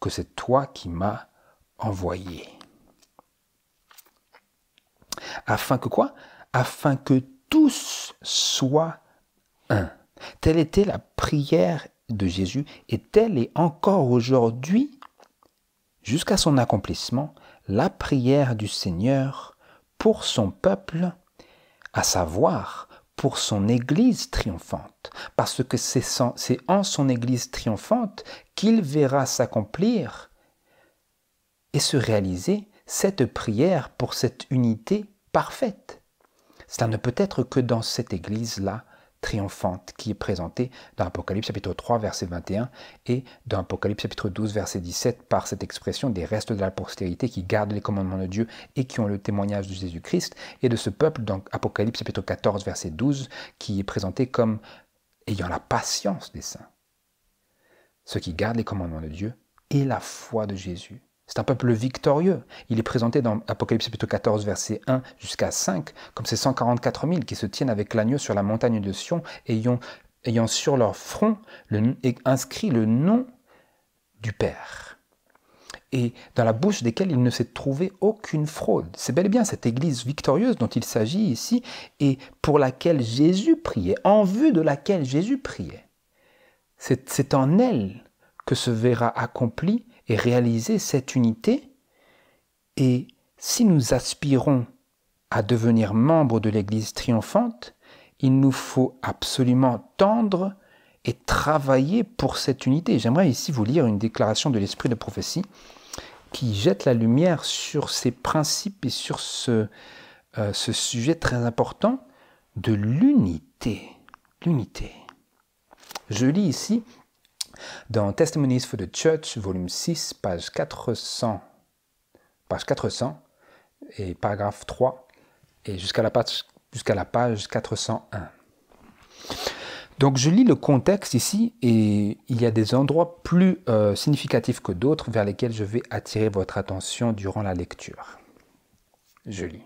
que c'est toi qui m'as envoyé. Afin que quoi? Afin que tous soient un. Telle était la prière de Jésus et telle est encore aujourd'hui, jusqu'à son accomplissement, la prière du Seigneur pour son peuple, à savoir pour son Église triomphante, parce que c'est en son Église triomphante qu'il verra s'accomplir et se réaliser cette prière pour cette unité parfaite. Cela ne peut être que dans cette Église-là triomphante qui est présentée dans Apocalypse chapitre 3 verset 21 et dans Apocalypse chapitre 12 verset 17 par cette expression des restes de la postérité qui gardent les commandements de Dieu et qui ont le témoignage de Jésus-Christ et de ce peuple dans Apocalypse chapitre 14 verset 12 qui est présenté comme ayant la patience des saints. Ceux qui gardent les commandements de Dieu et la foi de Jésus. C'est un peuple victorieux. Il est présenté dans Apocalypse chapitre 14, verset 1 jusqu'à 5, comme ces 144 000 qui se tiennent avec l'agneau sur la montagne de Sion, ayant, sur leur front inscrit le nom du Père. Et dans la bouche desquels il ne s'est trouvé aucune fraude. C'est bel et bien cette Église victorieuse dont il s'agit ici, et pour laquelle Jésus priait, en vue de laquelle Jésus priait. C'est en elle que se verra accompli et réaliser cette unité. Et si nous aspirons à devenir membres de l'Église triomphante, il nous faut absolument tendre et travailler pour cette unité. J'aimerais ici vous lire une déclaration de l'Esprit de prophétie qui jette la lumière sur ces principes et sur ce, euh, ce sujet très important de l'unité. L'unité. Je lis ici dans Testimonies for the Church, volume 6, page 400, page 400 et paragraphe 3, et jusqu'à la page, jusqu'à la page 401. Donc je lis le contexte ici et il y a des endroits plus euh, significatifs que d'autres vers lesquels je vais attirer votre attention durant la lecture. Je lis.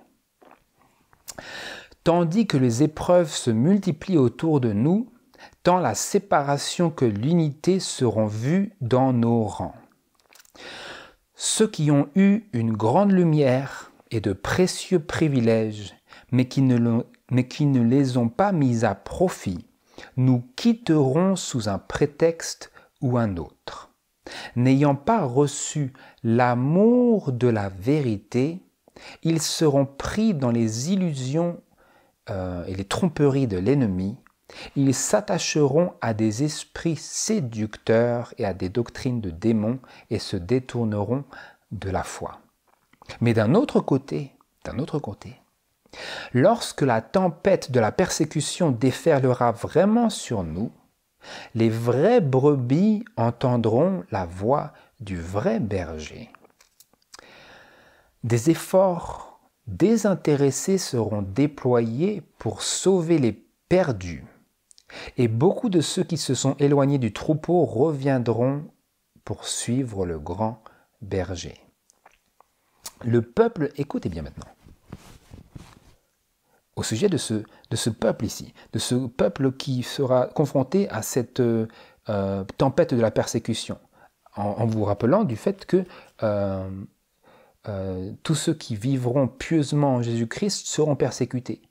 Tandis que les épreuves se multiplient autour de nous, tant la séparation que l'unité seront vues dans nos rangs. Ceux qui ont eu une grande lumière et de précieux privilèges, mais qui ne, les ont pas mis à profit, nous quitterons sous un prétexte ou un autre. N'ayant pas reçu l'amour de la vérité, ils seront pris dans les illusions euh, et les tromperies de l'ennemi, ils s'attacheront à des esprits séducteurs et à des doctrines de démons et se détourneront de la foi. Mais d'un autre côté, d'un autre côté, lorsque la tempête de la persécution déferlera vraiment sur nous, les vraies brebis entendront la voix du vrai berger. Des efforts désintéressés seront déployés pour sauver les perdus, et beaucoup de ceux qui se sont éloignés du troupeau reviendront pour suivre le grand berger. Le peuple, écoutez bien maintenant, au sujet de ce, de ce peuple ici, de ce peuple qui sera confronté à cette euh, tempête de la persécution, en, vous rappelant du fait que euh, euh, tous ceux qui vivront pieusement en Jésus-Christ seront persécutés.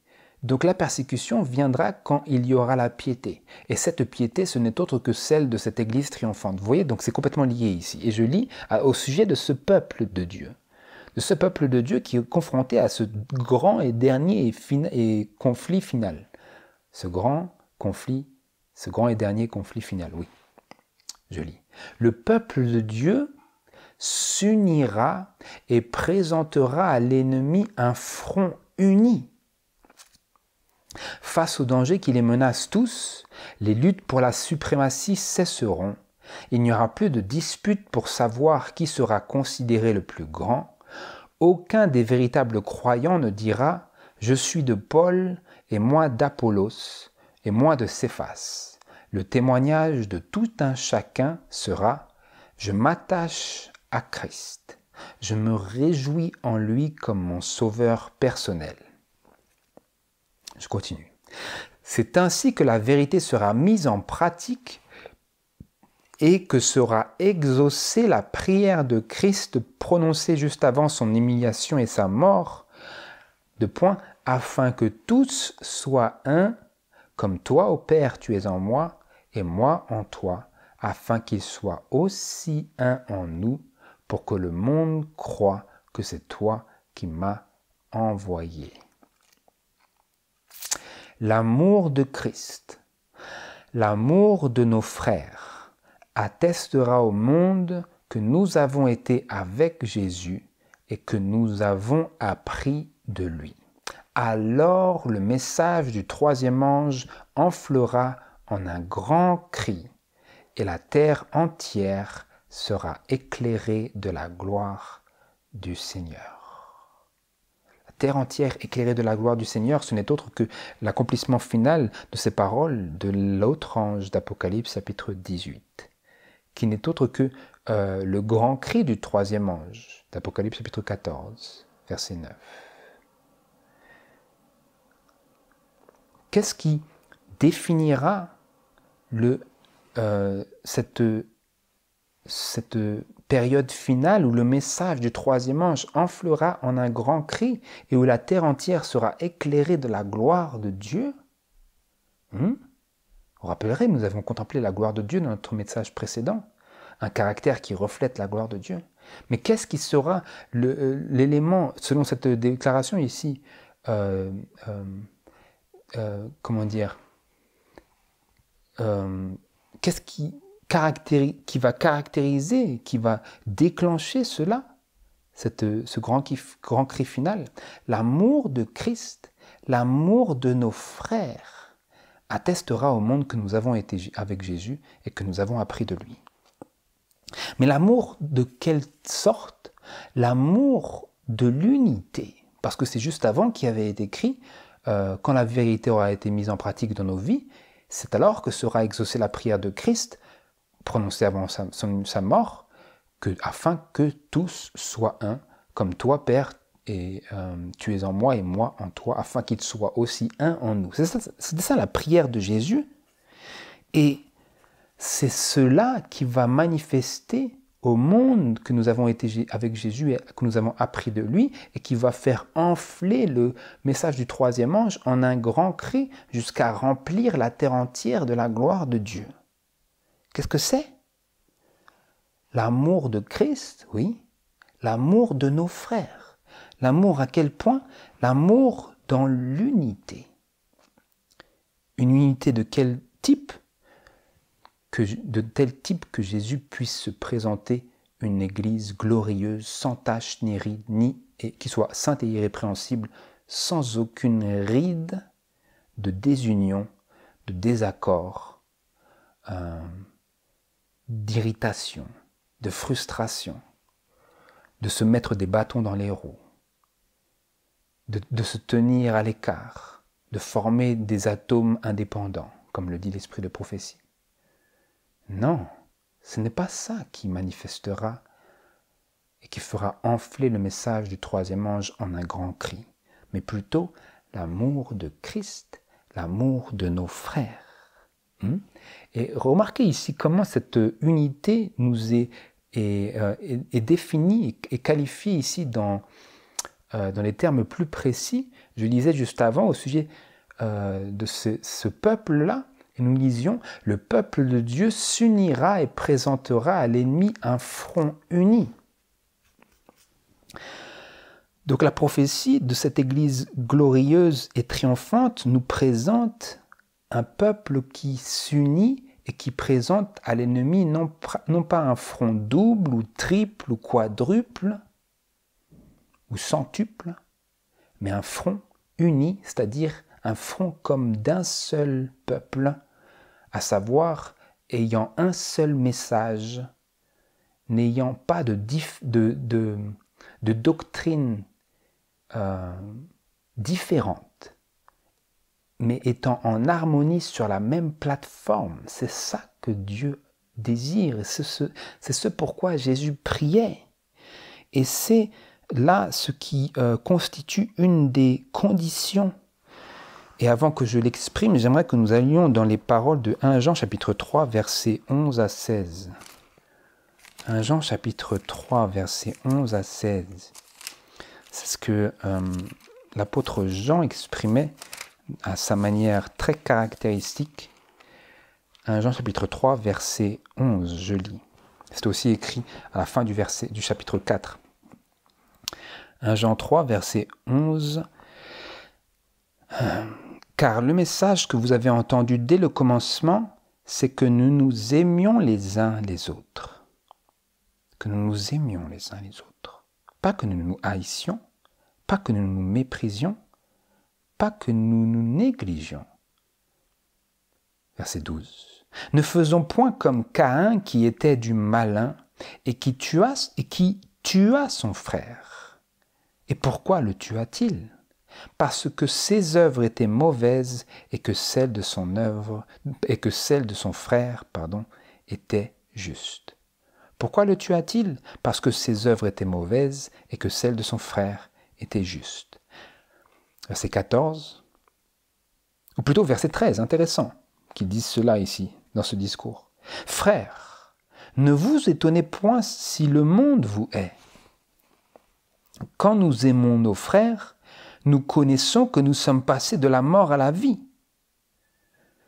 Donc la persécution viendra quand il y aura la piété. Et cette piété, ce n'est autre que celle de cette Église triomphante. Vous voyez, donc c'est complètement lié ici. Et je lis au sujet de ce peuple de Dieu de ce peuple de Dieu qui est confronté à ce grand et dernier conflit final. Ce grand conflit, ce grand et dernier conflit final, oui. Je lis. Le peuple de Dieu s'unira et présentera à l'ennemi un front uni. Face aux dangers qui les menacent tous, les luttes pour la suprématie cesseront. Il n'y aura plus de dispute pour savoir qui sera considéré le plus grand, aucun des véritables croyants ne dira Je suis de Paul et moi d'Apollos et moi de Céphas. Le témoignage de tout un chacun sera Je m'attache à Christ. Je me réjouis en lui comme mon sauveur personnel. Je continue. C'est ainsi que la vérité sera mise en pratique et que sera exaucée la prière de Christ prononcée juste avant son humiliation et sa mort, de point afin que tous soient un, comme toi, ô Père, tu es en moi, et moi en toi, afin qu'ils soient aussi un en nous, pour que le monde croit que c'est toi qui m'as envoyé. L'amour de Christ, l'amour de nos frères, attestera au monde que nous avons été avec Jésus et que nous avons appris de lui. Alors le message du troisième ange enflera en un grand cri, et la terre entière sera éclairée de la gloire du Seigneur. Terre entière éclairée de la gloire du Seigneur, ce n'est autre que l'accomplissement final de ces paroles de l'autre ange d'Apocalypse chapitre 18 qui n'est autre que euh, le grand cri du troisième ange, d'Apocalypse chapitre 14, verset 9. Qu'est-ce qui définira euh, cette période finale où le message du troisième ange enflera en un grand cri et où la terre entière sera éclairée de la gloire de Dieu? Hmm? Vous rappellerez, nous avons contemplé la gloire de Dieu dans notre message précédent, un caractère qui reflète la gloire de Dieu. Mais qu'est-ce qui sera euh, l'élément, selon cette déclaration ici, euh, euh, comment dire, qu'est-ce qui, qui va caractériser, qui va déclencher cela, cette, ce grand, grand cri final L'amour de Christ, l'amour de nos frères attestera au monde que nous avons été avec Jésus et que nous avons appris de lui. Mais l'amour de quelle sorte? L'amour de l'unité. Parce que c'est juste avant qu'il avait été écrit, euh, quand la vérité aura été mise en pratique dans nos vies, c'est alors que sera exaucée la prière de Christ, prononcée avant sa, mort, que, afin que tous soient un, comme toi, Père, et euh, tu es en moi et moi en toi, afin qu'il soit aussi un en nous. C'est ça, ça, la prière de Jésus. Et c'est cela qui va manifester au monde que nous avons été avec Jésus et que nous avons appris de lui et qui va faire enfler le message du troisième ange en un grand cri jusqu'à remplir la terre entière de la gloire de Dieu. Qu'est-ce que c'est? L'amour de Christ, oui, l'amour de nos frères. L'amour à quel point? L'amour dans l'unité. Une unité de quel type? De tel type que Jésus puisse se présenter une Église glorieuse, sans tache ni ride, ni et qui soit sainte et irrépréhensible, sans aucune ride de désunion, de désaccord, euh, d'irritation, de frustration, de se mettre des bâtons dans les roues, de, se tenir à l'écart, de former des atomes indépendants, comme le dit l'esprit de prophétie. Non, ce n'est pas ça qui manifestera et qui fera enfler le message du troisième ange en un grand cri, mais plutôt l'amour de Christ, l'amour de nos frères. Hmm? Et remarquez ici comment cette unité nous est, euh, définie et qualifiée ici dans, euh, dans les termes plus précis. Je lisais juste avant au sujet euh, de ce, peuple-là, et nous lisions, le peuple de Dieu s'unira et présentera à l'ennemi un front uni. Donc la prophétie de cette Église glorieuse et triomphante nous présente un peuple qui s'unit et qui présente à l'ennemi non, pas un front double ou triple ou quadruple ou centuple, mais un front uni, c'est-à-dire un front comme d'un seul peuple, à savoir ayant un seul message, n'ayant pas de, de, de, doctrine euh, différente, mais étant en harmonie sur la même plateforme. C'est ça que Dieu désire, c'est ce, ce pourquoi Jésus priait. Et c'est là ce qui euh, constitue une des conditions. Et avant que je l'exprime, j'aimerais que nous allions dans les paroles de 1 Jean chapitre 3 versets 11 à 16. 1 Jean chapitre 3 versets 11 à 16. C'est ce que euh, l'apôtre Jean exprimait à sa manière très caractéristique. 1 Jean chapitre 3 verset 11, je lis. C'est aussi écrit à la fin du, verset, du chapitre 4. 1 Jean 3, verset 11. Car le message que vous avez entendu dès le commencement, c'est que nous nous aimions les uns les autres. Que nous nous aimions les uns les autres. Pas que nous nous haïssions, pas que nous nous méprisions, que nous nous négligions. Verset 12. Ne faisons point comme Caïn qui était du malin et qui tua, et qui tua son frère. Et pourquoi le tua-t-il? Parce que ses œuvres étaient mauvaises et que celles de son frère, pardon, étaient justes. Pourquoi le tua-t-il? Parce que ses œuvres étaient mauvaises et que celles de son frère étaient justes. Verset 14, ou plutôt verset 13, intéressant, qu'il dise cela ici, dans ce discours. Frères, ne vous étonnez point si le monde vous hait. Quand nous aimons nos frères, nous connaissons que nous sommes passés de la mort à la vie.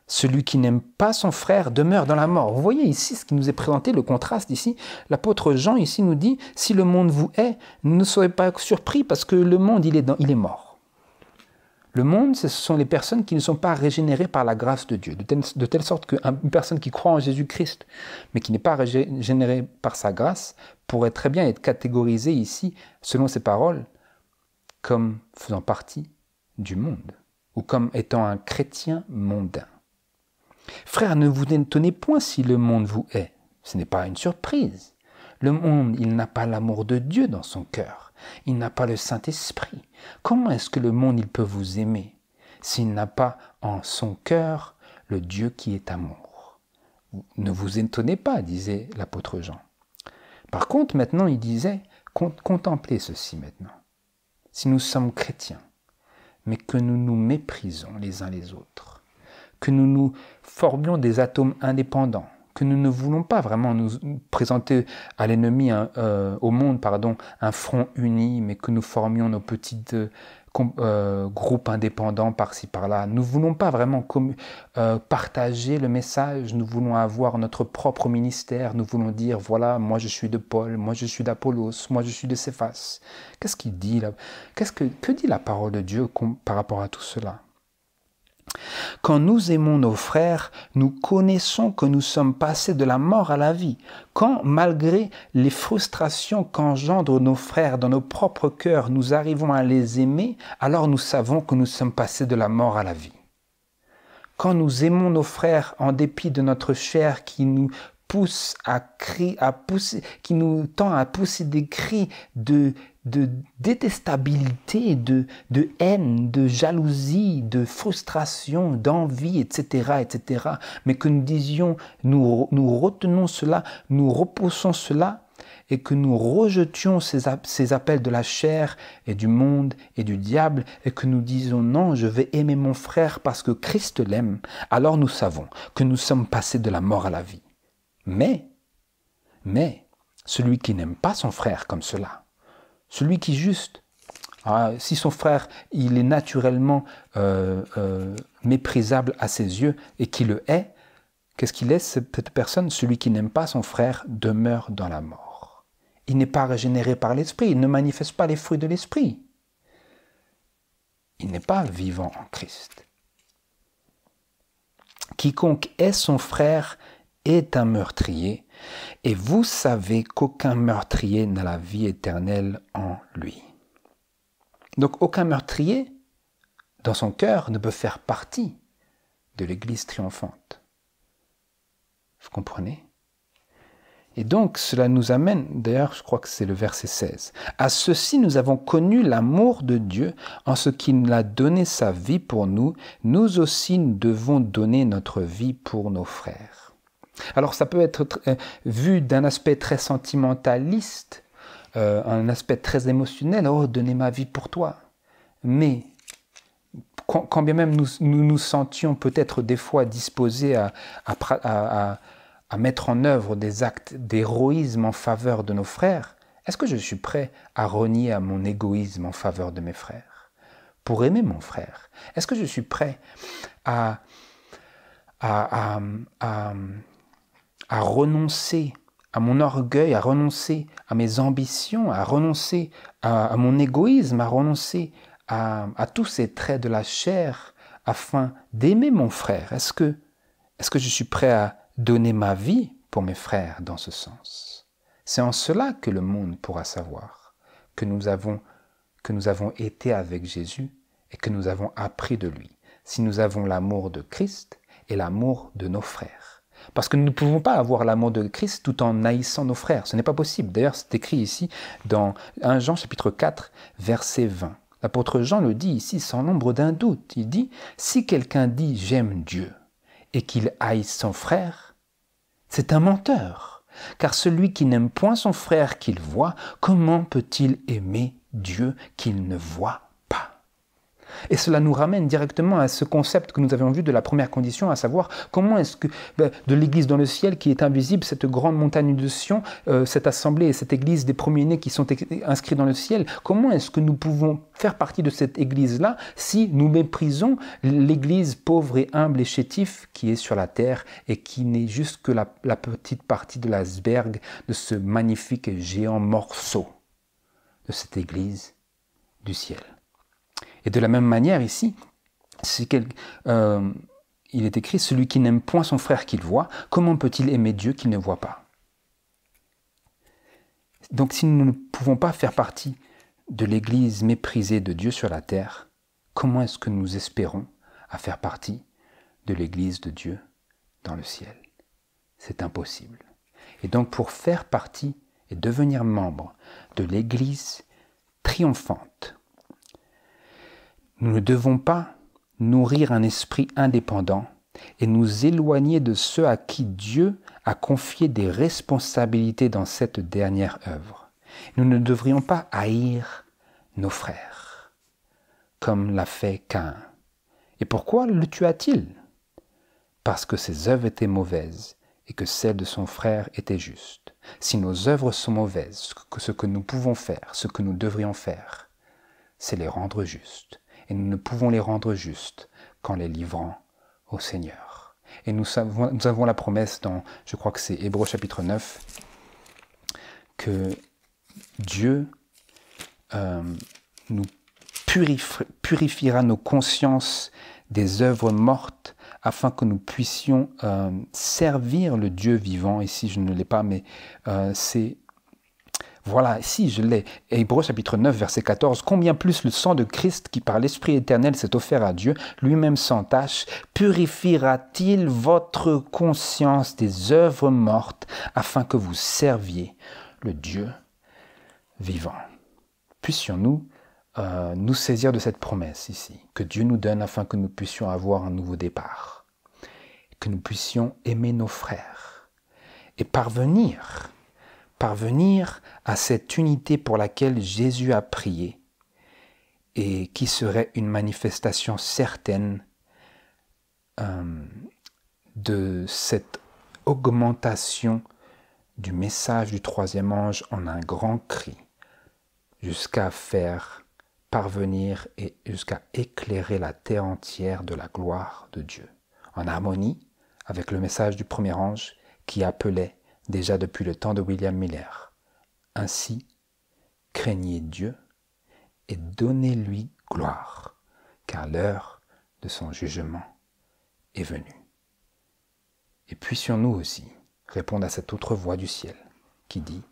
Celui qui n'aime pas son frère demeure dans la mort. Vous voyez ici ce qui nous est présenté, le contraste ici. L'apôtre Jean ici nous dit, si le monde vous hait, ne soyez pas surpris parce que le monde, il est mort. Le monde, ce sont les personnes qui ne sont pas régénérées par la grâce de Dieu, de telle, sorte qu'une personne qui croit en Jésus-Christ, mais qui n'est pas régénérée par sa grâce, pourrait très bien être catégorisée ici, selon ses paroles, comme faisant partie du monde, ou comme étant un chrétien mondain. Frère, ne vous étonnez point si le monde vous hait. Ce n'est pas une surprise. Le monde, il n'a pas l'amour de Dieu dans son cœur. Il n'a pas le Saint-Esprit. Comment est-ce que le monde il peut vous aimer s'il n'a pas en son cœur le Dieu qui est amour? Ne vous étonnez pas, disait l'apôtre Jean. Par contre, maintenant, il disait, contemplez ceci maintenant. si nous sommes chrétiens, mais que nous nous méprisons les uns les autres, que nous nous formions des atomes indépendants, que nous ne voulons pas vraiment nous présenter à l'ennemi, euh, au monde, pardon, un front uni, mais que nous formions nos petites euh, euh, groupes indépendants par-ci par-là. Nous voulons pas vraiment partager le message, nous voulons avoir notre propre ministère, nous voulons dire, voilà, moi je suis de Paul, moi je suis d'Apollos, moi je suis de Céphas. Qu'est-ce qu'il dit là? Qu'est-ce que, que dit la parole de Dieu par rapport à tout cela? Quand nous aimons nos frères, nous connaissons que nous sommes passés de la mort à la vie. Quand, malgré les frustrations qu'engendrent nos frères dans nos propres cœurs, nous arrivons à les aimer, alors nous savons que nous sommes passés de la mort à la vie. Quand nous aimons nos frères en dépit de notre chair qui nous pousse à crier, qui nous tend à pousser des cris de de détestabilité, de, de haine, de jalousie, de frustration, d'envie, etc., etc. Mais que nous disions, nous, nous retenons cela, nous repoussons cela, et que nous rejetions ces, ces, appels de la chair et du monde et du diable, et que nous disons non, je vais aimer mon frère parce que Christ l'aime, alors nous savons que nous sommes passés de la mort à la vie. Mais, mais, celui qui n'aime pas son frère comme cela, celui qui juste, ah, si son frère, il est naturellement euh, euh, méprisable à ses yeux et qui le hait, qu'est-ce qu'il est cette personne? Celui qui n'aime pas son frère demeure dans la mort. Il n'est pas régénéré par l'esprit, il ne manifeste pas les fruits de l'esprit. Il n'est pas vivant en Christ. Quiconque est son frère est un meurtrier, et vous savez qu'aucun meurtrier n'a la vie éternelle en lui. Donc aucun meurtrier, dans son cœur, ne peut faire partie de l'Église triomphante. Vous comprenez? Et donc cela nous amène, d'ailleurs je crois que c'est le verset 16, à ceci nous avons connu l'amour de Dieu en ce qu'il a donné sa vie pour nous, nous aussi nous devons donner notre vie pour nos frères. Alors ça peut être euh, vu d'un aspect très sentimentaliste, euh, un aspect très émotionnel, oh, donner ma vie pour toi. Mais quand, bien même nous nous, sentions peut-être des fois disposés à, mettre en œuvre des actes d'héroïsme en faveur de nos frères, est-ce que je suis prêt à renier à mon égoïsme en faveur de mes frères? Pour aimer mon frère Est-ce que je suis prêt à, à renoncer à mon orgueil, à renoncer à mes ambitions, à renoncer à, mon égoïsme, à renoncer à, tous ces traits de la chair afin d'aimer mon frère. Est-ce que, est que je suis prêt à donner ma vie pour mes frères dans ce sens? C'est en cela que le monde pourra savoir que nous avons, que nous avons été avec Jésus et que nous avons appris de lui, si nous avons l'amour de Christ et l'amour de nos frères. Parce que nous ne pouvons pas avoir l'amour de Christ tout en haïssant nos frères. Ce n'est pas possible. D'ailleurs, c'est écrit ici dans 1 Jean chapitre 4, verset 20. L'apôtre Jean le dit ici sans l'ombre d'un doute. Il dit, si quelqu'un dit j'aime Dieu et qu'il haïsse son frère, c'est un menteur. Car celui qui n'aime point son frère qu'il voit, comment peut-il aimer Dieu qu'il ne voit et cela nous ramène directement à ce concept que nous avions vu de la première condition, à savoir comment est-ce que ben, de l'Église dans le ciel qui est invisible, cette grande montagne de Sion, euh, cette assemblée et cette Église des premiers-nés qui sont inscrits dans le ciel, comment est-ce que nous pouvons faire partie de cette Église-là si nous méprisons l'Église pauvre et humble et chétive qui est sur la terre et qui n'est juste que la, petite partie de l'iceberg de ce magnifique géant morceau de cette Église du ciel? Et de la même manière ici, euh, il est écrit, celui qui n'aime point son frère qu'il voit, comment peut-il aimer Dieu qu'il ne voit pas? Donc si nous ne pouvons pas faire partie de l'Église méprisée de Dieu sur la terre, comment est-ce que nous espérons à faire partie de l'Église de Dieu dans le ciel? C'est impossible. Et donc pour faire partie et devenir membre de l'Église triomphante, nous ne devons pas nourrir un esprit indépendant et nous éloigner de ceux à qui Dieu a confié des responsabilités dans cette dernière œuvre. Nous ne devrions pas haïr nos frères. comme l'a fait Caïn. Et pourquoi le tua-t-il? Parce que ses œuvres étaient mauvaises et que celles de son frère étaient justes. Si nos œuvres sont mauvaises, ce que nous pouvons faire, ce que nous devrions faire, c'est les rendre justes. Et nous ne pouvons les rendre justes qu'en les livrant au Seigneur. Et nous, avons la promesse dans, je crois que c'est Hébreu chapitre 9, que Dieu euh, nous purifiera nos consciences des œuvres mortes afin que nous puissions euh, servir le Dieu vivant. Ici, je ne l'ai pas, mais euh, c'est... Voilà, si je l'ai. Hébreu chapitre 9, verset 14. Combien plus le sang de Christ qui par l'Esprit éternel s'est offert à Dieu, lui-même sans tâche, purifiera-t-il votre conscience des œuvres mortes afin que vous serviez le Dieu vivant? Puissions-nous euh, nous saisir de cette promesse ici, que Dieu nous donne afin que nous puissions avoir un nouveau départ, que nous puissions aimer nos frères et parvenir, parvenir à cette unité pour laquelle Jésus a prié et qui serait une manifestation certaine euh, de cette augmentation du message du troisième ange en un grand cri jusqu'à faire parvenir et jusqu'à éclairer la terre entière de la gloire de Dieu, en harmonie avec le message du premier ange qui appelait déjà depuis le temps de William Miller. Ainsi, craignez Dieu et donnez-lui gloire, car l'heure de son jugement est venue. Et puissions-nous aussi répondre à cette autre voix du ciel qui dit,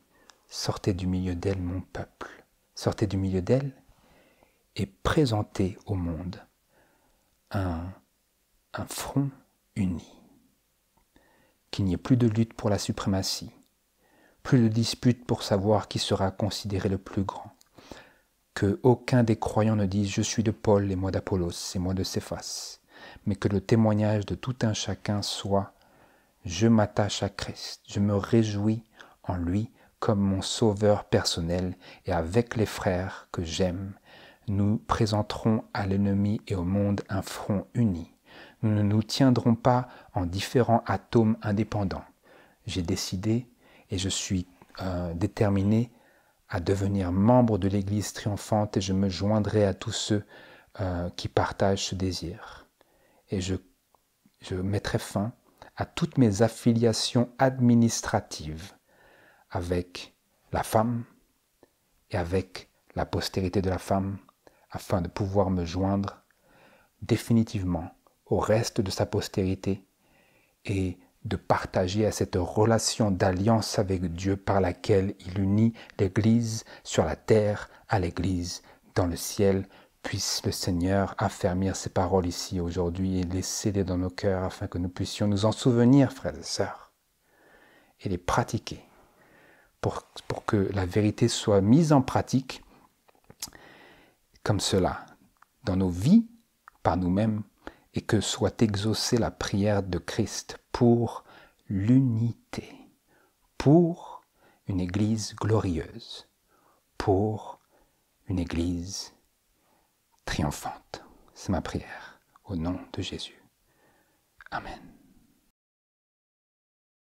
Sortez du milieu d'elle mon peuple, sortez du milieu d'elle et présenter au monde un, un front uni. Qu'il n'y ait plus de lutte pour la suprématie, plus de dispute pour savoir qui sera considéré le plus grand. Que aucun des croyants ne dise je suis de Paul et moi d'Apollos et moi de Céphas, mais que le témoignage de tout un chacun soit je m'attache à Christ, je me réjouis en lui comme mon sauveur personnel et avec les frères que j'aime nous présenterons à l'ennemi et au monde un front uni. Nous ne nous tiendrons pas en différents atomes indépendants. J'ai décidé et je suis euh, déterminé à devenir membre de l'Église triomphante et je me joindrai à tous ceux euh, qui partagent ce désir. Et je, je mettrai fin à toutes mes affiliations administratives avec la femme et avec la postérité de la femme afin de pouvoir me joindre définitivement au reste de sa postérité et de partager à cette relation d'alliance avec Dieu par laquelle il unit l'Église sur la terre à l'Église dans le ciel. Puisse le Seigneur affermir ces paroles ici aujourd'hui et les sceller dans nos cœurs afin que nous puissions nous en souvenir, frères et sœurs, et les pratiquer pour, pour que la vérité soit mise en pratique comme cela dans nos vies par nous-mêmes et que soit exaucée la prière de Christ pour l'unité, pour une Église glorieuse, pour une Église triomphante. C'est ma prière au nom de Jésus. Amen.